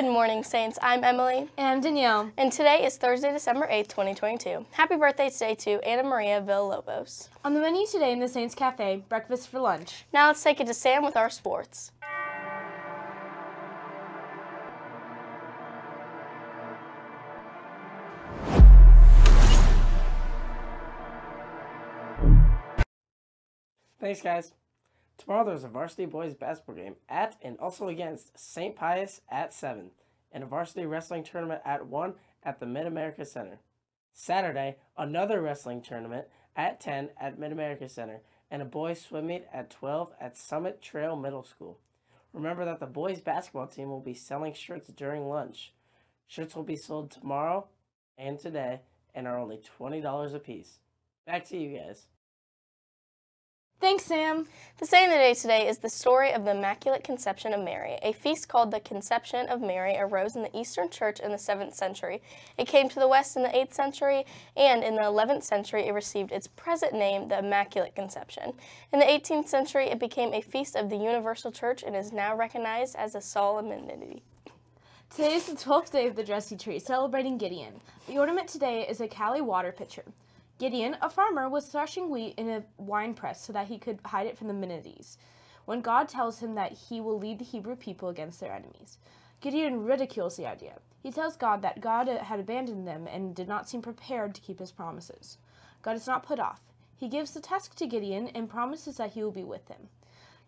Good morning, Saints. I'm Emily. And I'm Danielle. And today is Thursday, December 8th, 2022. Happy birthday today to Anna Maria Villalobos. On the menu today in the Saints Cafe, breakfast for lunch. Now let's take it to Sam with our sports. Thanks, guys. Tomorrow there's a varsity boys basketball game at and also against St. Pius at 7 and a varsity wrestling tournament at 1 at the Mid America Center. Saturday, another wrestling tournament at 10 at Mid America Center and a boys swim meet at 12 at Summit Trail Middle School. Remember that the boys basketball team will be selling shirts during lunch. Shirts will be sold tomorrow and today and are only $20 a piece. Back to you guys. Thanks, Sam. The saint of the day today is the story of the Immaculate Conception of Mary. A feast called the Conception of Mary arose in the Eastern Church in the 7th century. It came to the West in the 8th century, and in the 11th century it received its present name, the Immaculate Conception. In the 18th century it became a feast of the Universal Church and is now recognized as a solemnity. Today is the 12th day of the Jesse Tree, celebrating Gideon. The ornament today is a Cali water pitcher. Gideon, a farmer, was threshing wheat in a wine press so that he could hide it from the Midianites. When God tells him that he will lead the Hebrew people against their enemies, Gideon ridicules the idea. He tells God that God had abandoned them and did not seem prepared to keep his promises. God is not put off. He gives the task to Gideon and promises that he will be with him.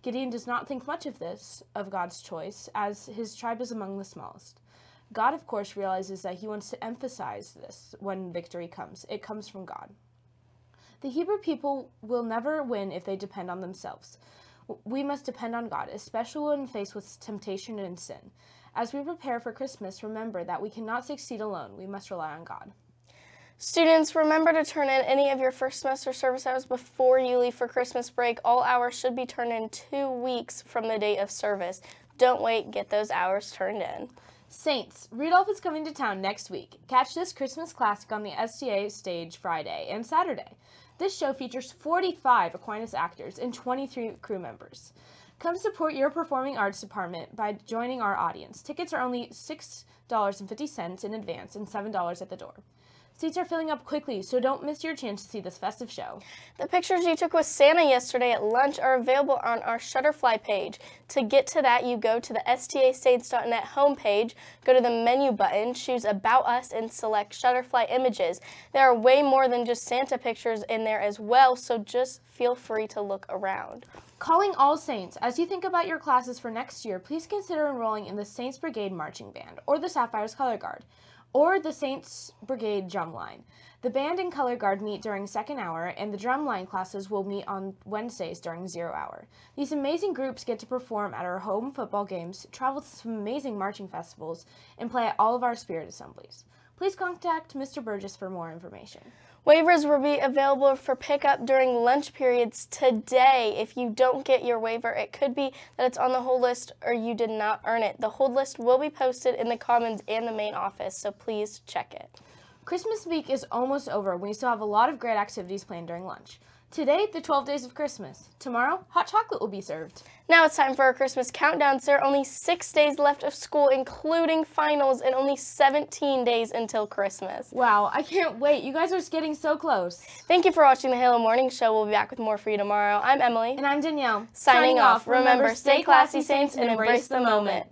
Gideon does not think much of this, of God's choice, as his tribe is among the smallest. God, of course, realizes that he wants to emphasize this when victory comes. It comes from God. The Hebrew people will never win if they depend on themselves. We must depend on God, especially when faced with temptation and sin. As we prepare for Christmas, remember that we cannot succeed alone. We must rely on God. Students, remember to turn in any of your first semester service hours before you leave for Christmas break. All hours should be turned in two weeks from the date of service. Don't wait, get those hours turned in. Saints, Rudolph is coming to town next week. Catch this Christmas classic on the STA stage Friday and Saturday. This show features 45 Aquinas actors and 23 crew members. Come support your performing arts department by joining our audience. Tickets are only $6.50 in advance and $7 at the door. Seats are filling up quickly, so don't miss your chance to see this festive show. The pictures you took with Santa yesterday at lunch are available on our Shutterfly page. To get to that, you go to the stasaints.net homepage, go to the menu button, choose About Us, and select Shutterfly Images. There are way more than just Santa pictures in there as well, so just feel free to look around. Calling all Saints, as you think about your classes for next year, please consider enrolling in the Saints Brigade Marching Band or the Sapphires Color Guard or the Saints Brigade Drumline. The band and color guard meet during second hour, and the drumline classes will meet on Wednesdays during zero hour. These amazing groups get to perform at our home football games, travel to some amazing marching festivals, and play at all of our spirit assemblies. Please contact Mr. Burgess for more information. Waivers will be available for pickup during lunch periods today. If you don't get your waiver, it could be that it's on the hold list or you did not earn it. The hold list will be posted in the Commons and the main office, so please check it. Christmas week is almost over. We still have a lot of great activities planned during lunch. Today, the 12 days of Christmas. Tomorrow, hot chocolate will be served. Now it's time for our Christmas countdown. sir. only six days left of school, including finals, and only 17 days until Christmas. Wow, I can't wait. You guys are getting so close. Thank you for watching the Halo Morning Show. We'll be back with more for you tomorrow. I'm Emily. And I'm Danielle. Signing, Signing off. Remember, stay classy, Saints, and embrace the moment.